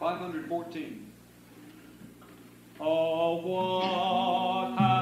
514. Oh, what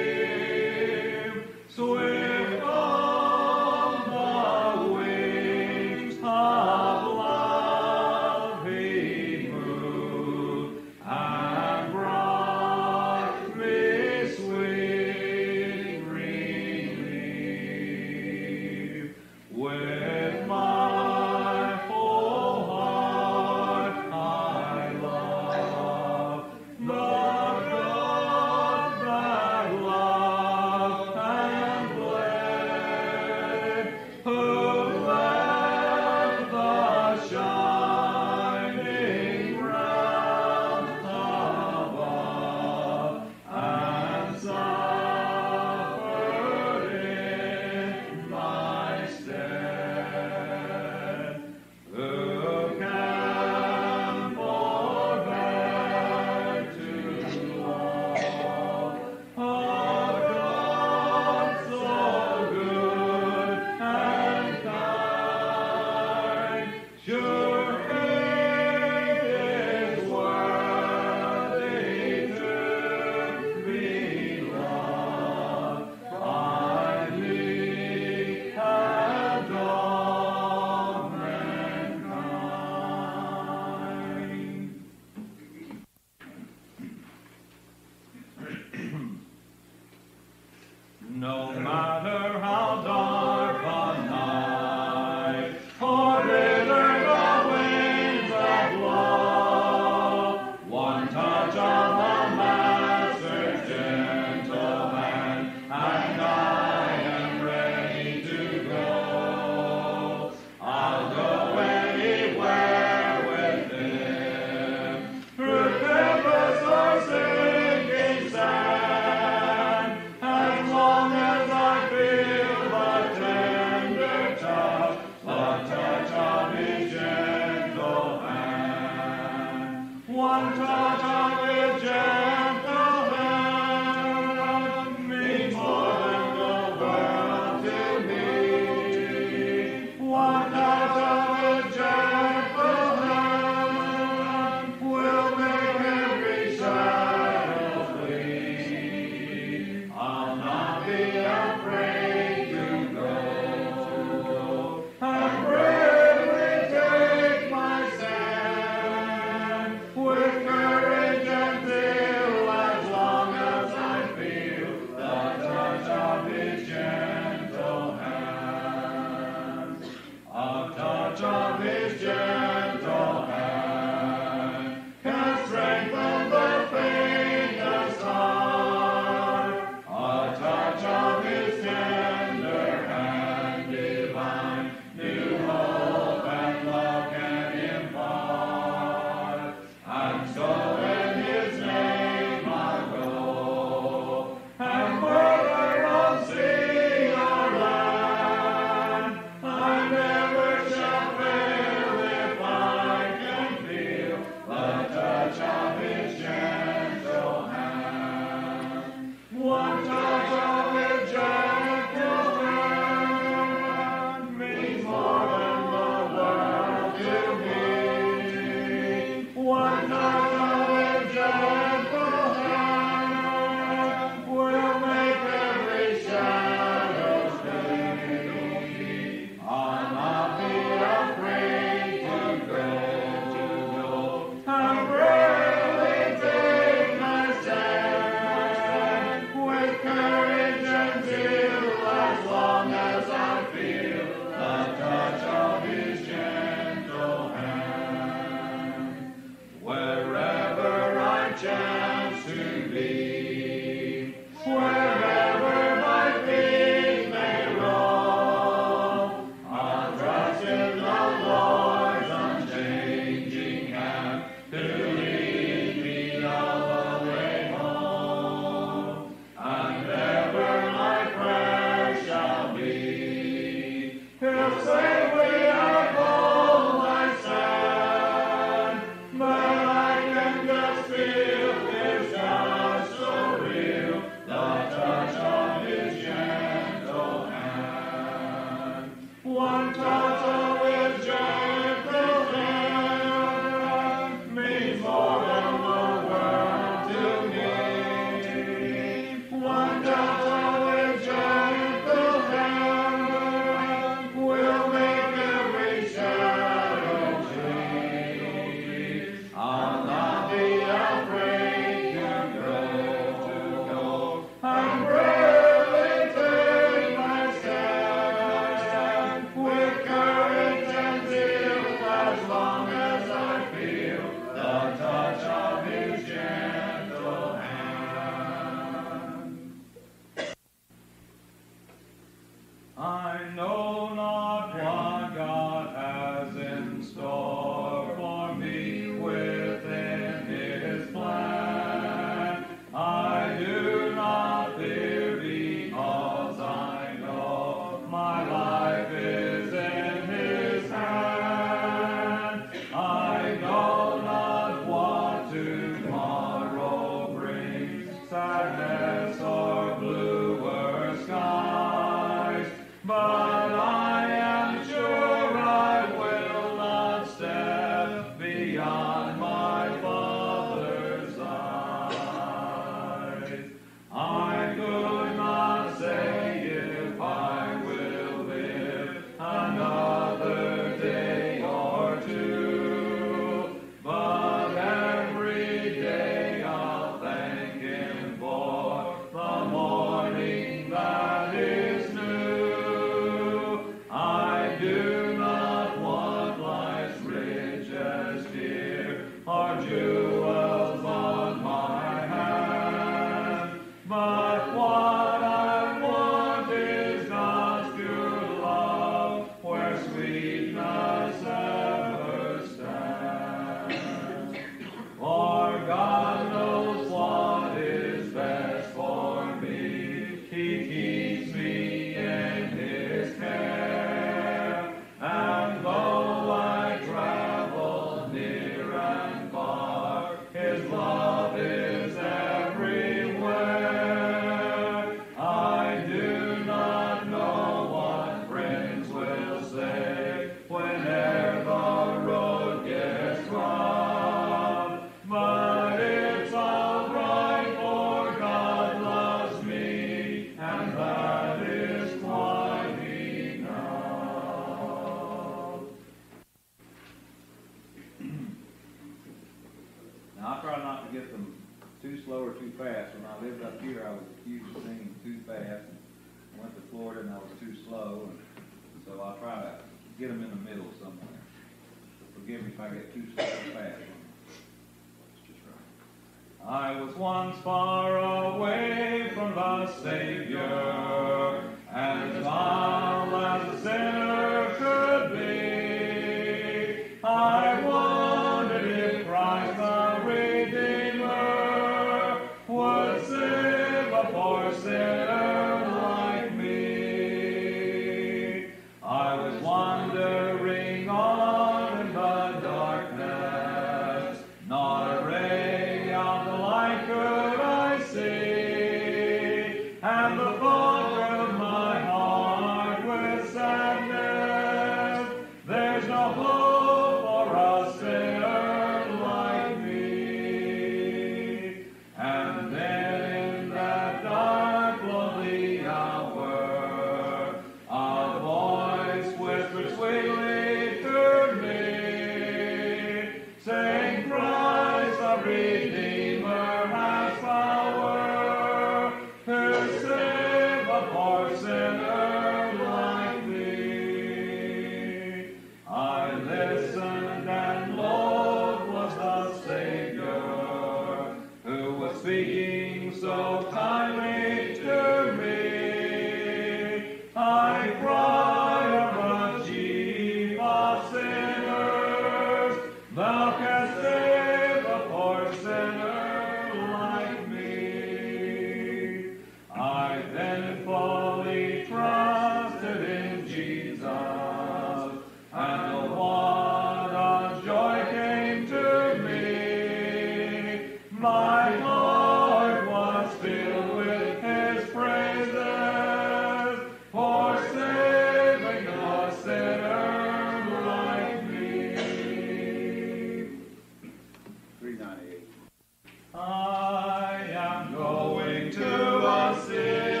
I am going to a city.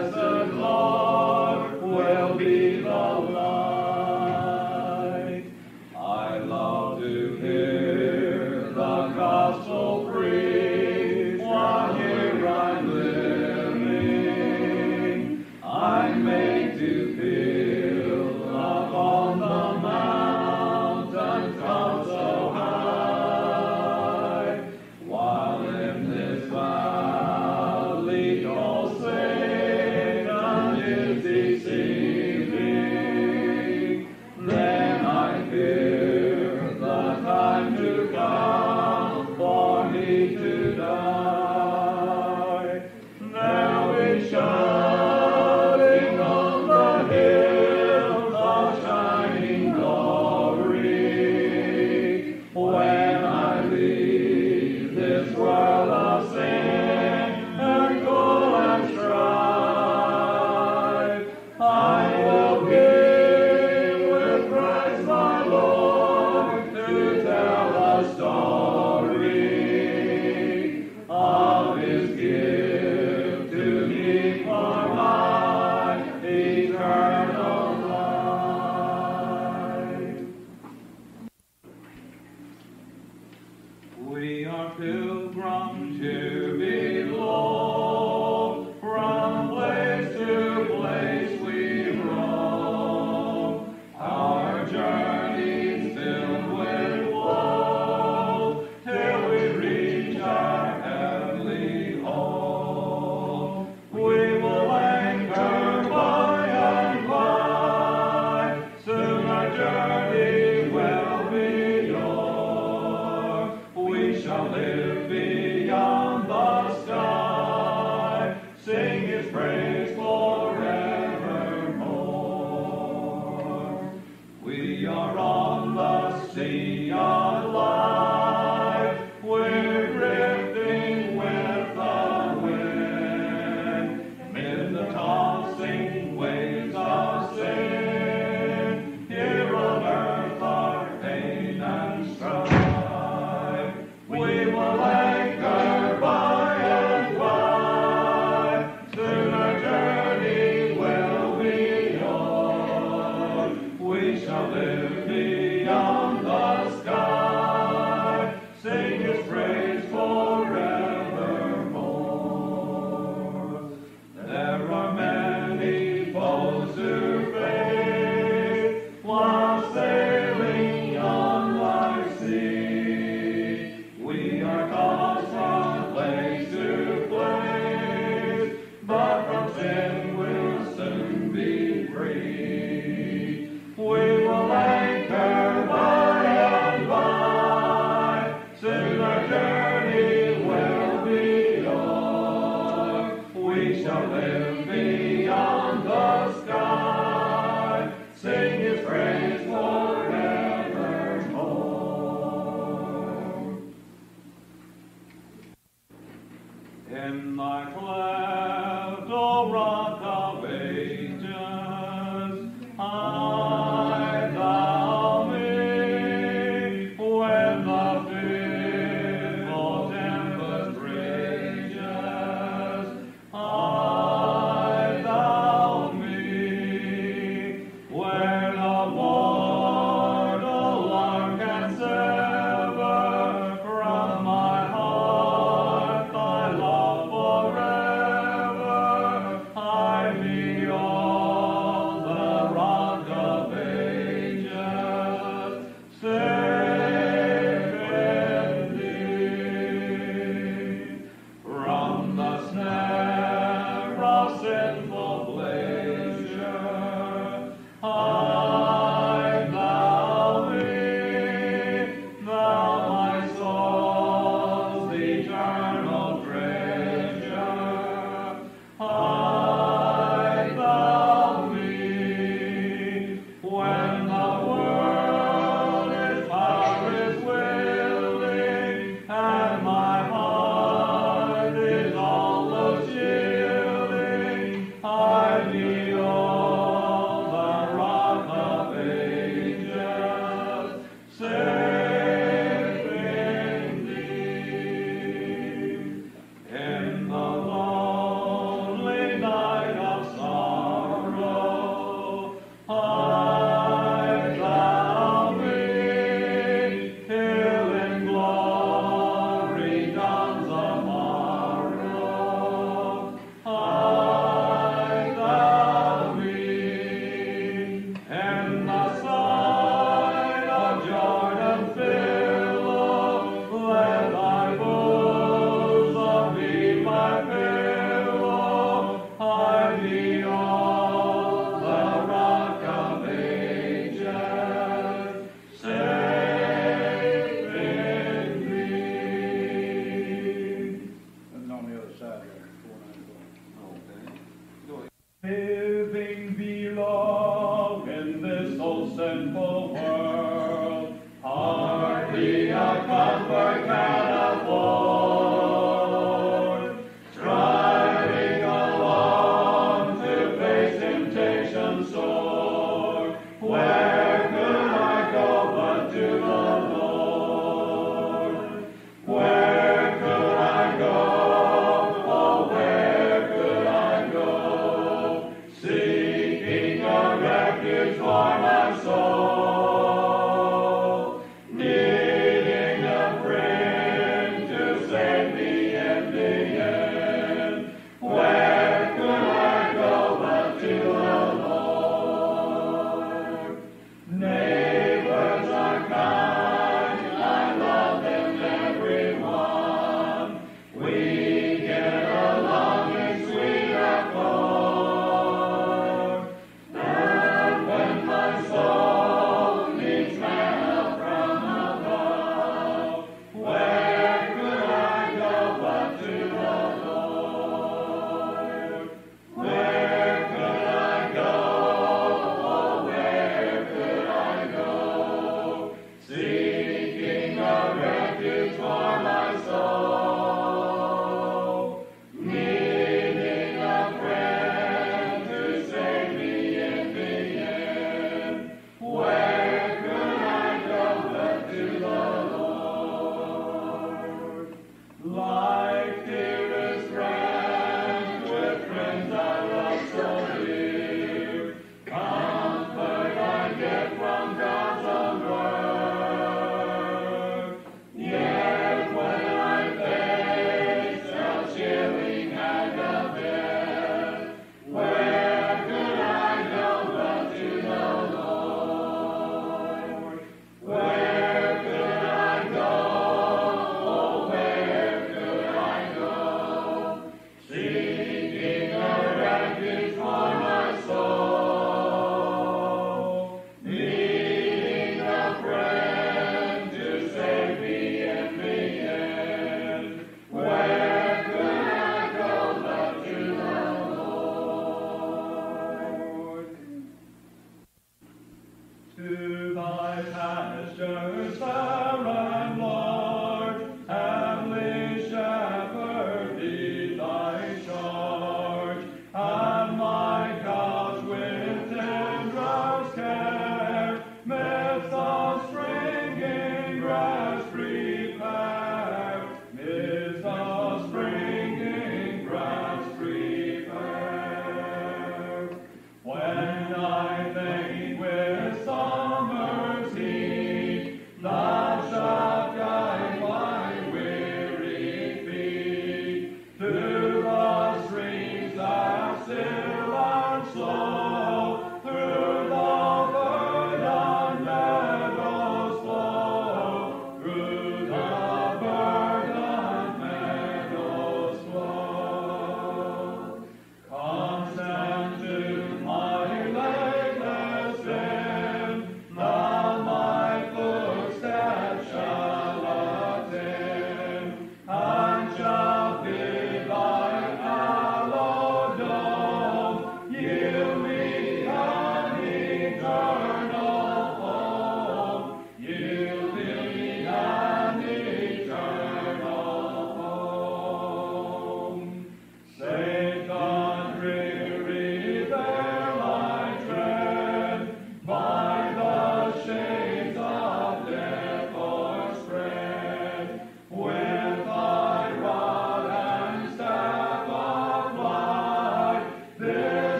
Tossing